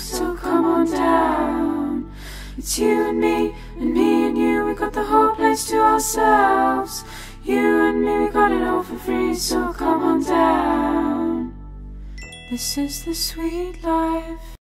so come on down. It's you and me, and me and you, we got the whole place to ourselves. You and me, we got it all for free, so come on down. This is the sweet life.